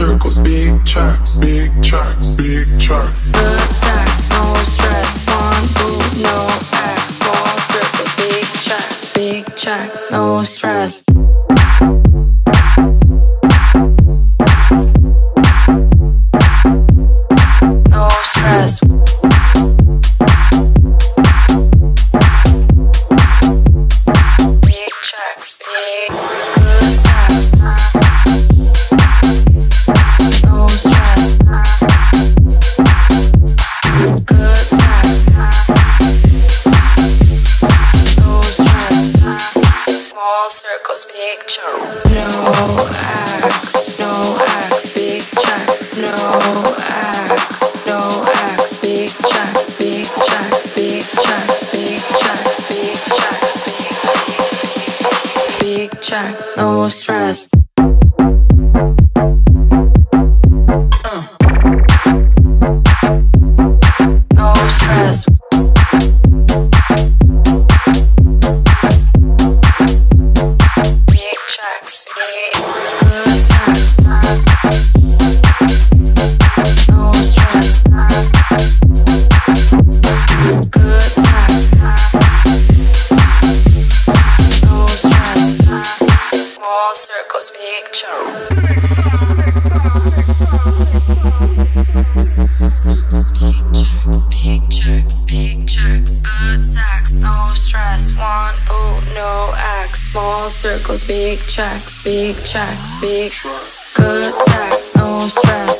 checks, big checks, big checks. Good sex, no stress. One boot, no X. Small circles, big checks, big checks, no stress. No axe, no axe, big checks, no axe, no axe, big checks, big checks, big checks, big checks, big checks, big big checks, no stress. No stress. One boot, no X. Small circles, big checks, big checks, big. Good sex, no stress.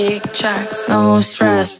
big tracks, no stress.